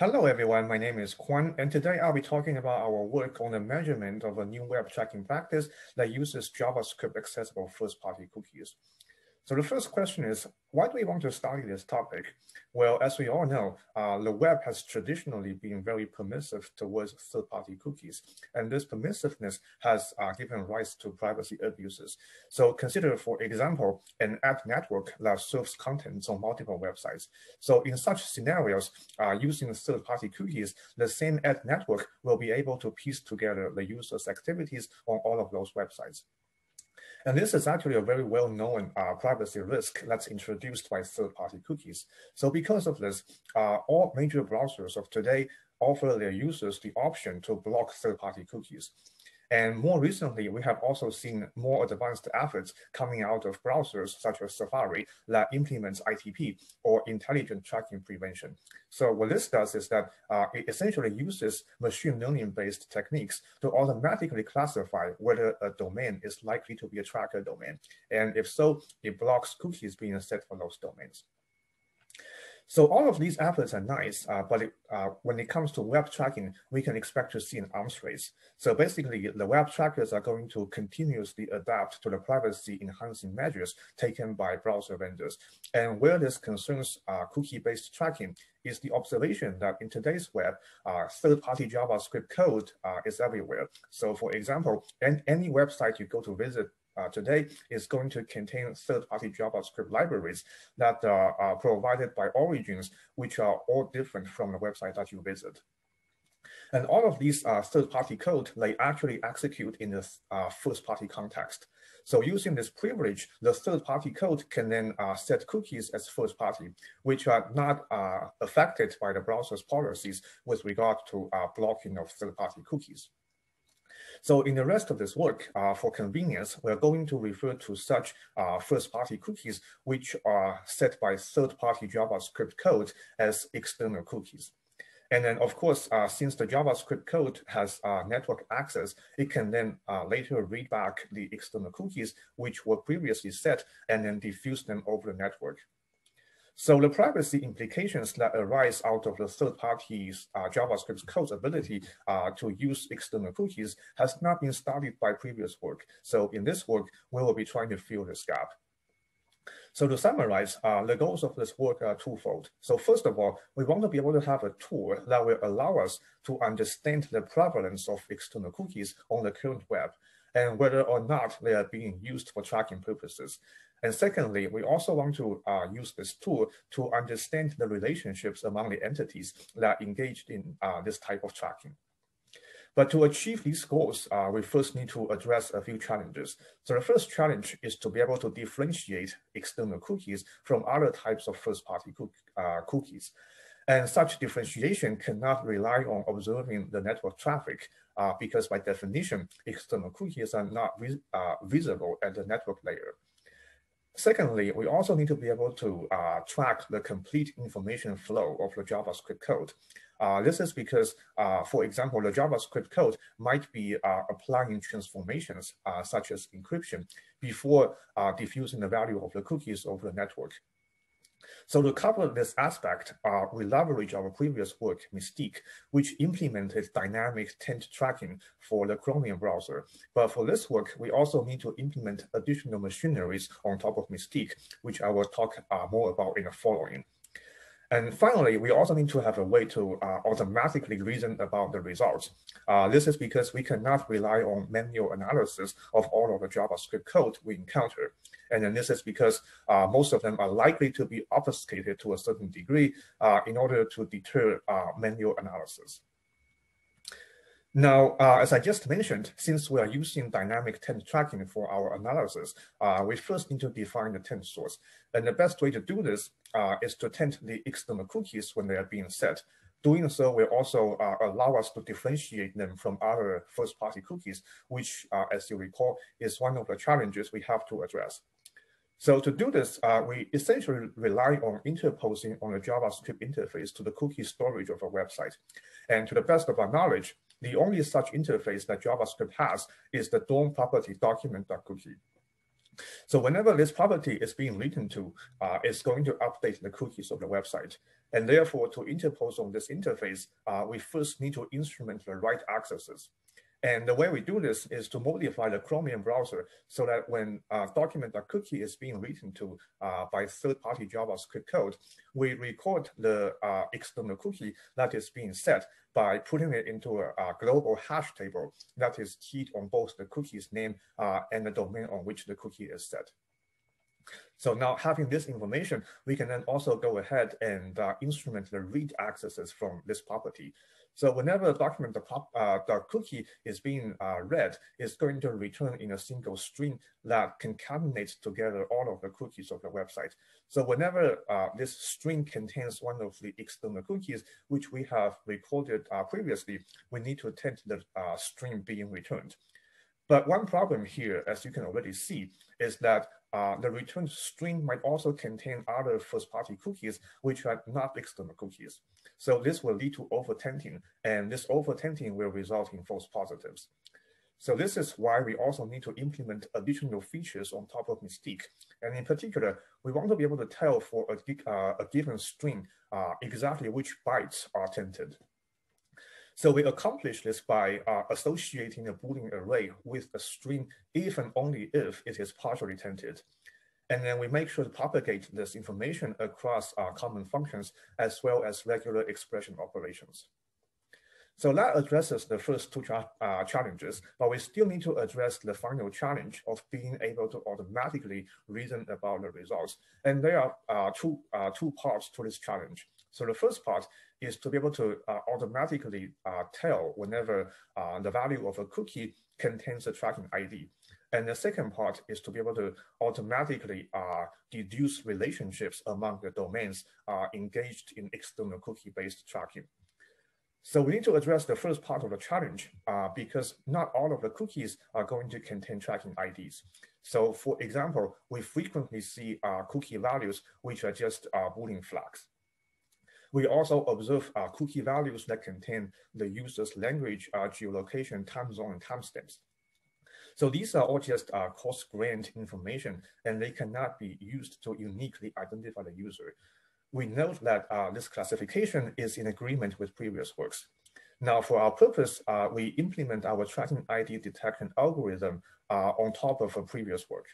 Hello, everyone. My name is Quan, and today I'll be talking about our work on the measurement of a new web tracking practice that uses JavaScript accessible first-party cookies. So the first question is, why do we want to study this topic? Well, as we all know, uh, the web has traditionally been very permissive towards third-party cookies, and this permissiveness has uh, given rise to privacy abuses. So consider, for example, an ad network that serves contents on multiple websites. So in such scenarios, uh, using third-party cookies, the same ad network will be able to piece together the user's activities on all of those websites. And this is actually a very well-known uh, privacy risk that's introduced by third-party cookies. So because of this, uh, all major browsers of today offer their users the option to block third-party cookies. And more recently, we have also seen more advanced efforts coming out of browsers such as Safari that implements ITP or intelligent tracking prevention. So what this does is that uh, it essentially uses machine learning based techniques to automatically classify whether a domain is likely to be a tracker domain. And if so, it blocks cookies being set for those domains. So all of these efforts are nice, uh, but it, uh, when it comes to web tracking, we can expect to see an arms race. So basically, the web trackers are going to continuously adapt to the privacy enhancing measures taken by browser vendors. And where this concerns uh, cookie-based tracking is the observation that in today's web, uh, third-party JavaScript code uh, is everywhere. So for example, any website you go to visit uh, today is going to contain third-party JavaScript libraries that uh, are provided by origins, which are all different from the website that you visit. And all of these uh, third-party code, they actually execute in the uh, first-party context. So using this privilege, the third-party code can then uh, set cookies as first-party, which are not uh, affected by the browser's policies with regard to uh, blocking of third-party cookies. So in the rest of this work, uh, for convenience, we're going to refer to such uh, first-party cookies which are set by third-party JavaScript code as external cookies. And then, of course, uh, since the JavaScript code has uh, network access, it can then uh, later read back the external cookies, which were previously set, and then diffuse them over the network. So the privacy implications that arise out of the third party's uh, JavaScript code's ability uh, to use external cookies has not been studied by previous work. So in this work, we will be trying to fill this gap. So to summarize, uh, the goals of this work are twofold. So first of all, we want to be able to have a tool that will allow us to understand the prevalence of external cookies on the current web and whether or not they are being used for tracking purposes. And secondly, we also want to uh, use this tool to understand the relationships among the entities that are engaged in uh, this type of tracking. But to achieve these goals, uh, we first need to address a few challenges. So the first challenge is to be able to differentiate external cookies from other types of first-party uh, cookies. And such differentiation cannot rely on observing the network traffic uh, because by definition, external cookies are not vis uh, visible at the network layer. Secondly, we also need to be able to uh, track the complete information flow of the JavaScript code. Uh, this is because, uh, for example, the JavaScript code might be uh, applying transformations uh, such as encryption before uh, diffusing the value of the cookies over the network. So to cover this aspect, uh, we leverage our previous work, Mystique, which implemented dynamic taint tracking for the Chromium browser. But for this work, we also need to implement additional machineries on top of Mystique, which I will talk uh, more about in the following. And finally, we also need to have a way to uh, automatically reason about the results. Uh, this is because we cannot rely on manual analysis of all of the JavaScript code we encounter. And then this is because uh, most of them are likely to be obfuscated to a certain degree uh, in order to deter uh, manual analysis. Now, uh, as I just mentioned, since we are using dynamic taint tracking for our analysis, uh, we first need to define the taint source. And the best way to do this uh, is to taint the external cookies when they are being set. Doing so will also uh, allow us to differentiate them from other first-party cookies, which, uh, as you recall, is one of the challenges we have to address. So to do this, uh, we essentially rely on interposing on a JavaScript interface to the cookie storage of a website. And to the best of our knowledge, the only such interface that JavaScript has is the DOM property document.cookie. So whenever this property is being written to, uh, it's going to update the cookies of the website. And therefore, to interpose on this interface, uh, we first need to instrument the right accesses. And the way we do this is to modify the Chromium browser so that when a document or cookie is being written to uh, by third-party JavaScript code, we record the uh, external cookie that is being set by putting it into a, a, global hash table that is keyed on both the cookie's name uh, and the domain on which the cookie is set. So now having this information, we can then also go ahead and uh, instrument the read accesses from this property. So whenever a document, the, pop, uh, the cookie is being uh, read, it's going to return in a single string that concatenates together all of the cookies of the website. So whenever uh, this string contains one of the external cookies, which we have recorded uh, previously, we need to attend the uh, string being returned. But one problem here, as you can already see, is that uh, the return string might also contain other first-party cookies, which are not external cookies. So this will lead to over-tainting, and this over-tainting will result in false positives. So this is why we also need to implement additional features on top of Mystique. And in particular, we want to be able to tell for a, uh, a given string uh, exactly which bytes are tainted. So we accomplish this by uh, associating a Boolean array with a string if and only if it is partially tainted. And then we make sure to propagate this information across our common functions as well as regular expression operations. So that addresses the first two uh, challenges, but we still need to address the final challenge of being able to automatically reason about the results. And there are uh, two, uh, two parts to this challenge. So the first part is to be able to uh, automatically uh, tell whenever uh, the value of a cookie contains a tracking ID. And the second part is to be able to automatically uh, deduce relationships among the domains uh, engaged in external cookie-based tracking. So we need to address the first part of the challenge uh, because not all of the cookies are going to contain tracking IDs. So for example, we frequently see cookie values which are just Boolean flags. We also observe uh, cookie values that contain the user's language, uh, geolocation, time zone, and timestamps. So these are all just uh, coarse-grained information, and they cannot be used to uniquely identify the user. We note that uh, this classification is in agreement with previous works. Now, for our purpose, uh, we implement our tracking ID detection algorithm uh, on top of a previous work.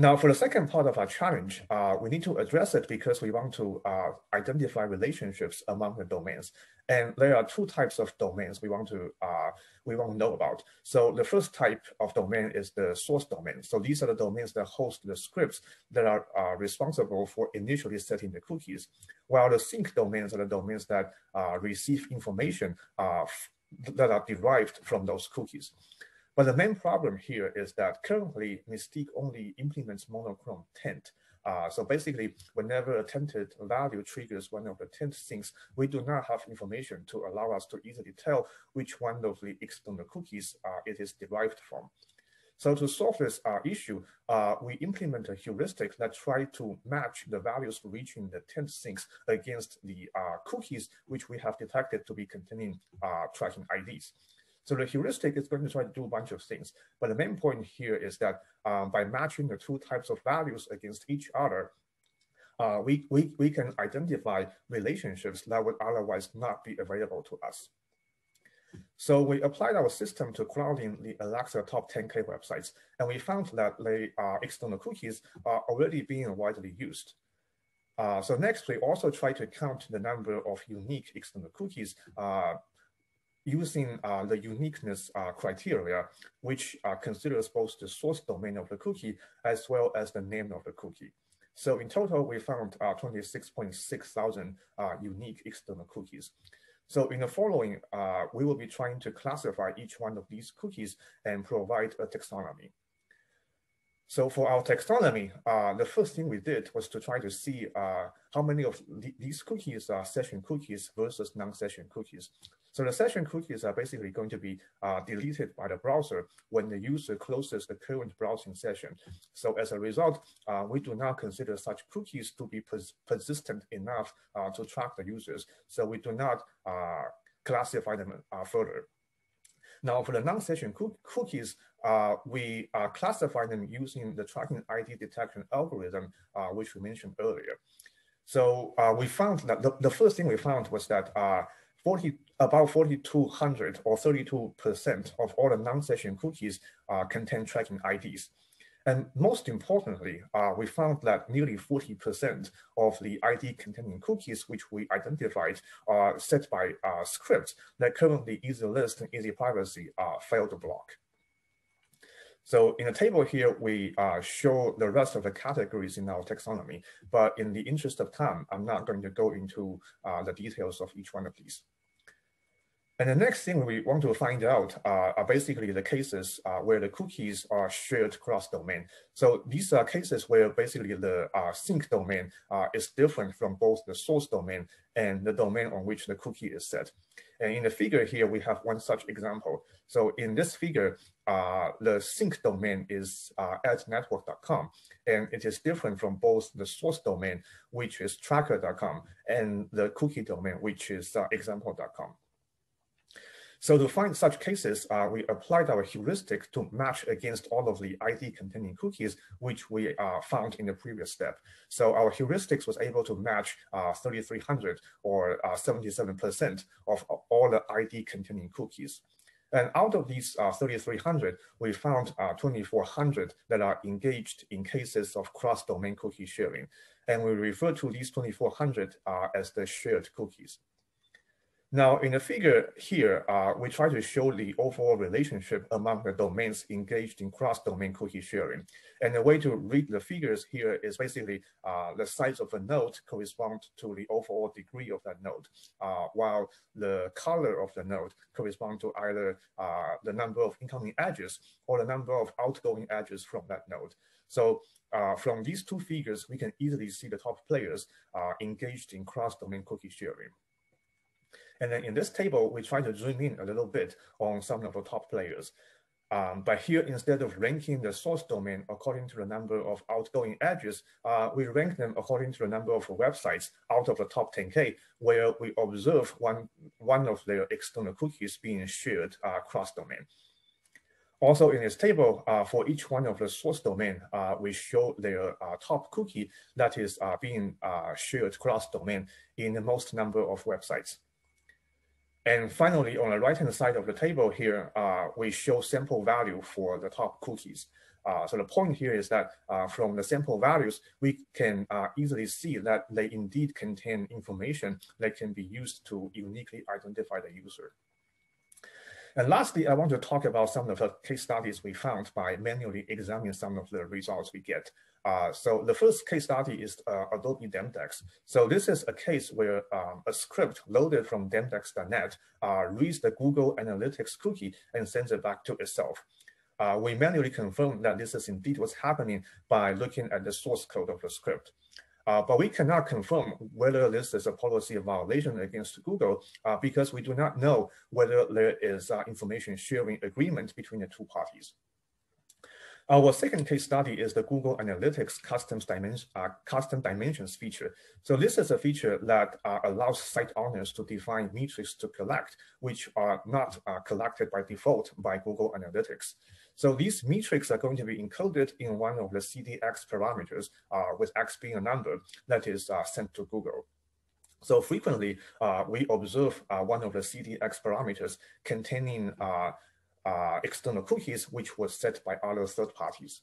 Now, for the second part of our challenge, uh, we need to address it because we want to uh, identify relationships among the domains. And there are two types of domains we want to uh, we want to know about. So the first type of domain is the source domain. So these are the domains that host the scripts that are uh, responsible for initially setting the cookies, while the sink domains are the domains that uh, receive information uh, that are derived from those cookies. But the main problem here is that currently Mystique only implements monochrome taint. Uh, so basically, whenever a tainted value triggers one of the taint sinks, we do not have information to allow us to easily tell which one of the external cookies uh, it is derived from. So to solve this uh, issue, uh, we implement a heuristic that try to match the values reaching the taint sinks against the uh, cookies which we have detected to be containing uh, tracking IDs. So the heuristic is going to try to do a bunch of things. But the main point here is that um, by matching the two types of values against each other, uh, we, we, we can identify relationships that would otherwise not be available to us. So we applied our system to crawling the Alexa top 10K websites, and we found that the uh, external cookies are already being widely used. Uh, so next, we also try to count the number of unique external cookies uh, using uh, the uniqueness uh, criteria, which uh, considers both the source domain of the cookie as well as the name of the cookie. So in total, we found uh, 26.6 thousand uh, unique external cookies. So in the following, uh, we will be trying to classify each one of these cookies and provide a taxonomy. So for our taxonomy, uh, the first thing we did was to try to see uh, how many of th these cookies are session cookies versus non-session cookies. So the session cookies are basically going to be uh, deleted by the browser when the user closes the current browsing session. So as a result, uh, we do not consider such cookies to be pers persistent enough uh, to track the users. So we do not uh, classify them uh, further. Now, for the non-session cookies, uh, we uh, classify them using the tracking ID detection algorithm, uh, which we mentioned earlier. So uh, we found that the, the, first thing we found was that 40, about 4,200 or 32% of all the non-session cookies uh, contain tracking IDs. And most importantly, uh, we found that nearly 40% of the ID containing cookies which we identified are set by uh, scripts that currently EasyList and EasyPrivacy uh, fail to block. So in the table here, we uh, show the rest of the categories in our taxonomy, but in the interest of time, I'm not going to go into uh, the details of each one of these. And the next thing we want to find out uh, are basically the cases uh, where the cookies are shared cross-domain. So these are cases where basically the uh, sink domain uh, is different from both the source domain and the domain on which the cookie is set. And in the figure here, we have one such example. So in this figure, uh, the sink domain is uh, at network.com, and it is different from both the source domain, which is tracker.com, and the cookie domain, which is example.com. So to find such cases, uh, we applied our heuristic to match against all of the ID containing cookies, which we uh, found in the previous step. So our heuristics was able to match uh, 3,300 or 77% uh, of all the ID containing cookies. And out of these uh, 3,300, we found uh, 2,400 that are engaged in cases of cross-domain cookie sharing. And we refer to these 2,400 uh, as the shared cookies. Now, in the figure here, uh, we try to show the overall relationship among the domains engaged in cross-domain cookie sharing. And the way to read the figures here is basically uh, the size of a node correspond to the overall degree of that node, uh, while the color of the node correspond to either uh, the number of incoming edges or the number of outgoing edges from that node. So uh, from these two figures, we can easily see the top players uh, engaged in cross-domain cookie sharing. And then in this table, we try to zoom in a little bit on some of the top players. Um, but here, instead of ranking the source domain according to the number of outgoing edges, uh, we rank them according to the number of websites out of the top 10K, where we observe one, one of their external cookies being shared uh, cross-domain. Also in this table, uh, for each one of the source domain, uh, we show their uh, top cookie that is uh, being uh, shared cross-domain in the most number of websites. And finally, on the right-hand side of the table here, uh, we show sample value for the top cookies. Uh, so the point here is that uh, from the sample values, we can uh, easily see that they indeed contain information that can be used to uniquely identify the user. And lastly, I want to talk about some of the case studies we found by manually examining some of the results we get. Uh, so the first case study is uh, Adobe Demdex. So this is a case where um, a script loaded from demdex.net uh, reads the Google Analytics cookie and sends it back to itself. Uh, we manually confirm that this is indeed what's happening by looking at the source code of the script. Uh, but we cannot confirm whether this is a policy violation against Google uh, because we do not know whether there is information sharing agreement between the two parties. Our second case study is the Google Analytics custom, dimension, uh, custom dimensions feature. So this is a feature that uh, allows site owners to define metrics to collect, which are not uh, collected by default by Google Analytics. So these metrics are going to be encoded in one of the CDX parameters, uh, with X being a number that is uh, sent to Google. So frequently, uh, we observe one of the CDX parameters containing uh, external cookies, which was set by other third parties.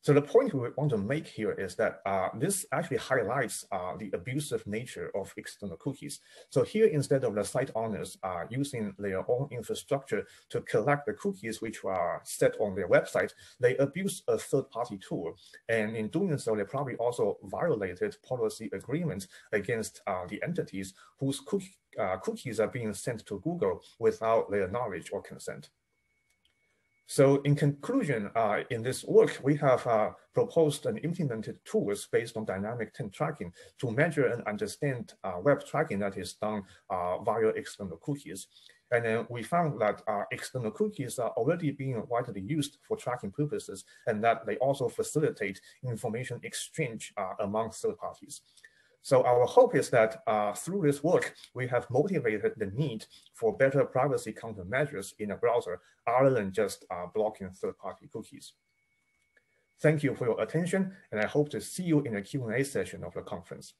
So the point we want to make here is that uh, this actually highlights uh, the abusive nature of external cookies. So here, instead of the site owners uh, using their own infrastructure to collect the cookies which are set on their website, they abuse a third-party tool. And in doing so, they probably also violated policy agreements against uh, the entities whose cookie, uh, cookies are being sent to Google without their knowledge or consent. So in conclusion, uh, in this work, we have uh, proposed and implemented tools based on dynamic taint tracking to measure and understand uh, web tracking that is done uh, via external cookies. And then we found that uh, external cookies are already being widely used for tracking purposes and that they also facilitate information exchange uh, among third parties. So our hope is that uh, through this work, we have motivated the need for better privacy countermeasures in a browser other than just uh, blocking third-party cookies. Thank you for your attention, and I hope to see you in the Q&A session of the conference.